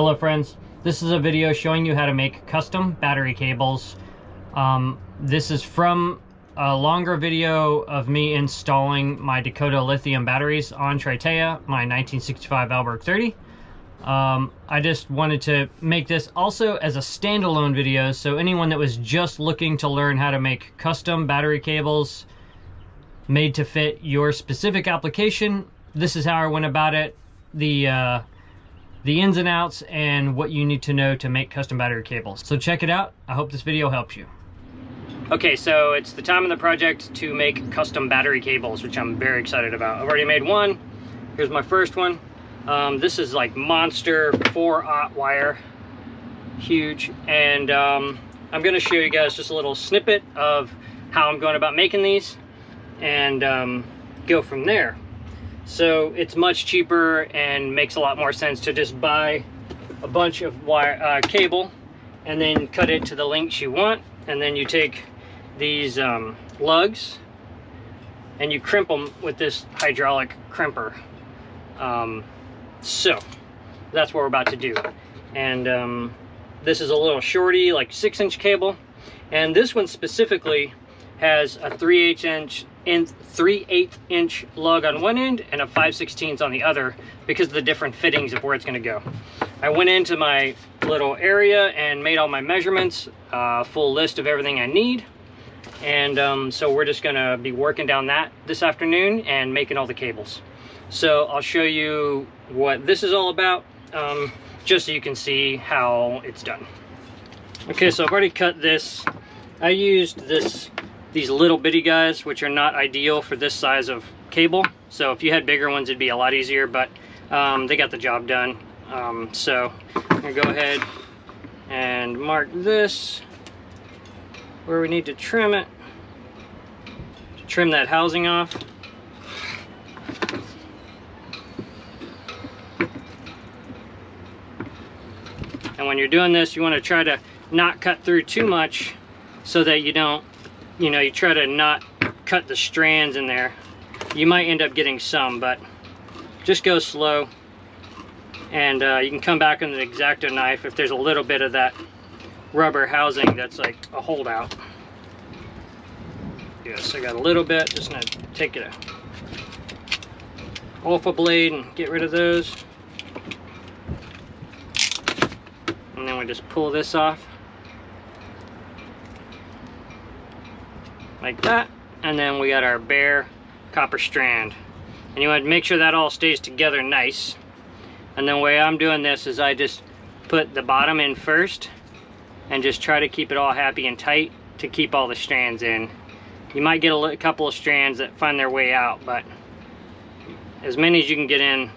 Hello friends, this is a video showing you how to make custom battery cables. Um, this is from a longer video of me installing my Dakota lithium batteries on Triteia, my 1965 Alberg 30. Um, I just wanted to make this also as a standalone video, so anyone that was just looking to learn how to make custom battery cables made to fit your specific application, this is how I went about it. The uh, the ins and outs and what you need to know to make custom battery cables. So check it out. I hope this video helps you. Okay, so it's the time of the project to make custom battery cables, which I'm very excited about. I've already made one. Here's my first one. Um, this is like monster 4-aught wire, huge. And um, I'm gonna show you guys just a little snippet of how I'm going about making these and um, go from there. So it's much cheaper and makes a lot more sense to just buy a bunch of wire uh, cable and then cut it to the lengths you want. And then you take these um, lugs and you crimp them with this hydraulic crimper. Um, so that's what we're about to do. And um, this is a little shorty, like six inch cable. And this one specifically has a 3 8 inch in 3 8 inch lug on one end and a 5 16 on the other because of the different fittings of where it's going to go. I went into my little area and made all my measurements, uh, full list of everything I need. And um, so we're just going to be working down that this afternoon and making all the cables. So I'll show you what this is all about, um, just so you can see how it's done. Okay, so I've already cut this. I used this these little bitty guys, which are not ideal for this size of cable. So if you had bigger ones, it'd be a lot easier, but um, they got the job done. Um, so I'm gonna go ahead and mark this where we need to trim it. Trim that housing off. And when you're doing this, you want to try to not cut through too much so that you don't you know, you try to not cut the strands in there. You might end up getting some, but just go slow. And uh, you can come back with an X-Acto knife if there's a little bit of that rubber housing that's like a holdout. Yes, I got a little bit. Just gonna take it off a blade and get rid of those. And then we just pull this off. Like that. And then we got our bare copper strand. And you want to make sure that all stays together nice. And then the way I'm doing this is I just put the bottom in first and just try to keep it all happy and tight to keep all the strands in. You might get a couple of strands that find their way out, but as many as you can get in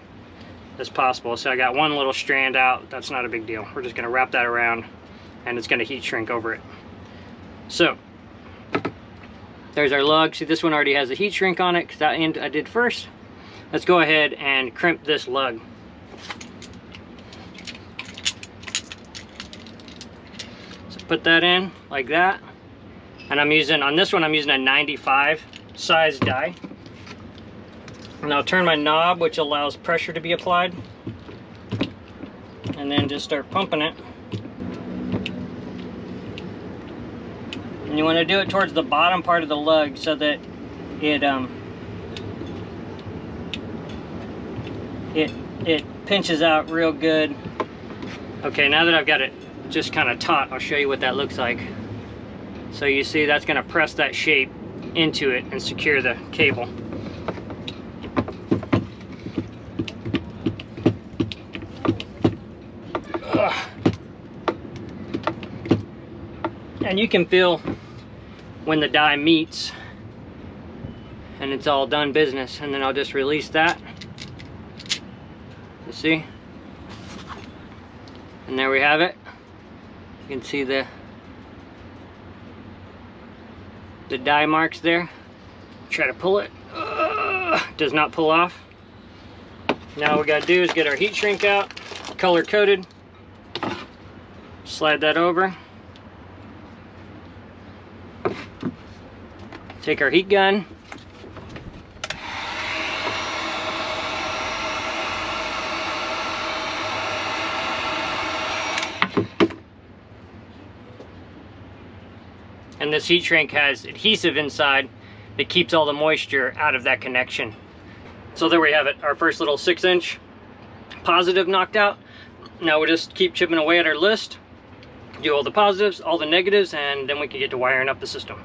as possible. So I got one little strand out, that's not a big deal. We're just gonna wrap that around and it's gonna heat shrink over it. So there's our lug. See, this one already has a heat shrink on it because that end I did first. Let's go ahead and crimp this lug. So put that in like that. And I'm using, on this one, I'm using a 95 size die. And I'll turn my knob, which allows pressure to be applied. And then just start pumping it. And you want to do it towards the bottom part of the lug so that it um it it pinches out real good. Okay, now that I've got it just kind of taut, I'll show you what that looks like. So you see that's going to press that shape into it and secure the cable. Ugh. And you can feel when the die meets and it's all done business and then I'll just release that. You see? And there we have it. You can see the the die marks there. Try to pull it. Uh, does not pull off. Now we gotta do is get our heat shrink out color coded slide that over Take our heat gun. And this heat shrink has adhesive inside that keeps all the moisture out of that connection. So there we have it, our first little six inch positive knocked out. Now we'll just keep chipping away at our list, do all the positives, all the negatives, and then we can get to wiring up the system.